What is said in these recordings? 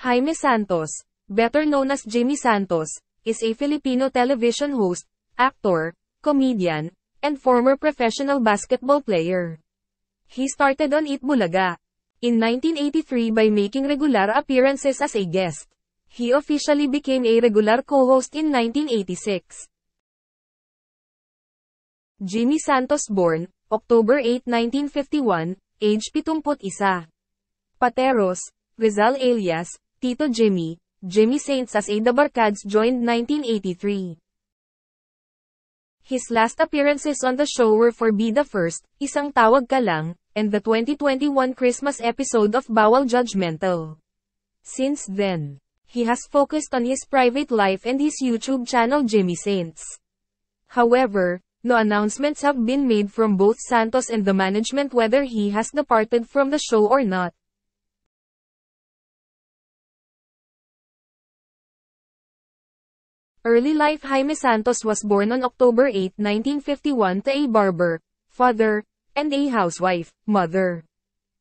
Jaime Santos, better known as Jimmy Santos, is a Filipino television host, actor, comedian, and former professional basketball player. He started on Eat Bulaga in 1983 by making regular appearances as a guest. He officially became a regular co-host in 1986. Jimmy Santos born, October 8, 1951, age 71. Pateros, Rizal alias, Tito Jimmy, Jimmy Saints as a Dabarkads joined 1983. His last appearances on the show were for Be the First, Isang Tawag Ka Lang, and the 2021 Christmas episode of Bawal Judgmental. Since then, he has focused on his private life and his YouTube channel Jimmy Saints. However, no announcements have been made from both Santos and the management whether he has departed from the show or not. Early life Jaime Santos was born on October 8, 1951 to a barber, father, and a housewife, mother.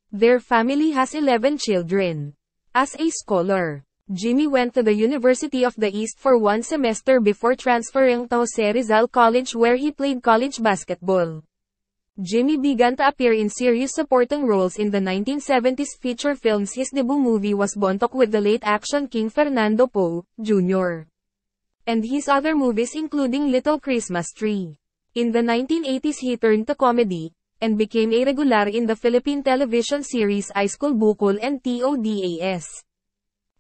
Their family has 11 children. As a scholar, Jimmy went to the University of the East for one semester before transferring to Jose Rizal College where he played college basketball. Jimmy began to appear in serious supporting roles in the 1970s feature films his debut movie was Bontok with the late action king Fernando Poe, Jr and his other movies including Little Christmas Tree. In the 1980s he turned to comedy, and became a regular in the Philippine television series Iskul Bukol and TODAS.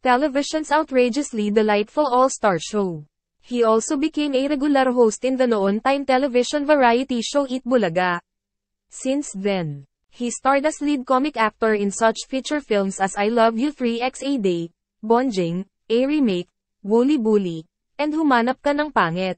Television's outrageously delightful all-star show. He also became a regular host in the noon-time television variety show Eat Bulaga. Since then, he starred as lead comic actor in such feature films as I Love You 3x a Day, Bondying, a remake, Wooly Bully, and humanap ka ng pangit.